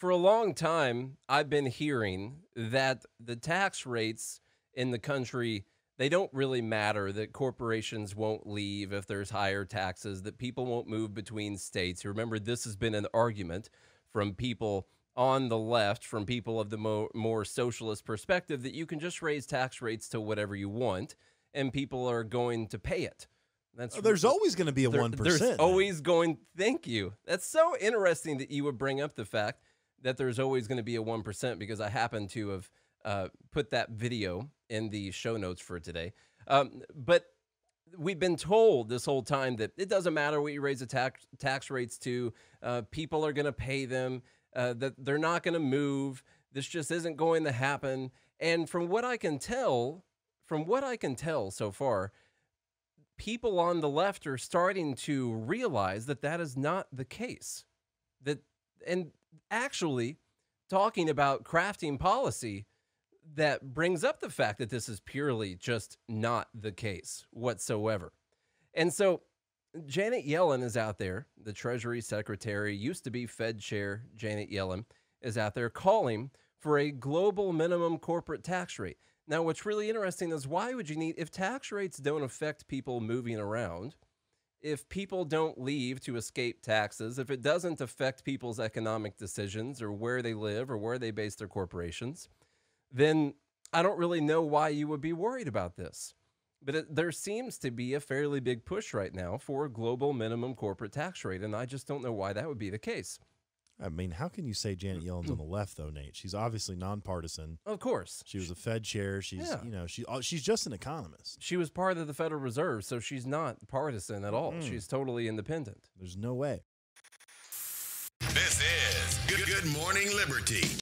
for a long time, I've been hearing that the tax rates in the country they don't really matter that corporations won't leave if there's higher taxes that people won't move between states remember this has been an argument from people on the left from people of the more, more socialist perspective that you can just raise tax rates to whatever you want and people are going to pay it that's oh, there's always going to be a one percent. There's always going. Thank you. That's so interesting that you would bring up the fact that there's always going to be a 1% because I happen to have uh, put that video in the show notes for today. Um, but we've been told this whole time that it doesn't matter what you raise the tax, tax rates to, uh, people are going to pay them, uh, that they're not going to move. This just isn't going to happen. And from what I can tell, from what I can tell so far, people on the left are starting to realize that that is not the case. That and actually talking about crafting policy that brings up the fact that this is purely just not the case whatsoever. And so Janet Yellen is out there, the Treasury Secretary, used to be Fed Chair Janet Yellen, is out there calling for a global minimum corporate tax rate. Now, what's really interesting is why would you need, if tax rates don't affect people moving around, if people don't leave to escape taxes, if it doesn't affect people's economic decisions or where they live or where they base their corporations, then I don't really know why you would be worried about this. But it, there seems to be a fairly big push right now for a global minimum corporate tax rate, and I just don't know why that would be the case. I mean, how can you say Janet Yellen's on the left though, Nate? She's obviously nonpartisan. Of course, she was a Fed chair. She's yeah. you know she uh, she's just an economist. She was part of the Federal Reserve, so she's not partisan at all. Mm. She's totally independent. There's no way. This is Good, Good Morning Liberty.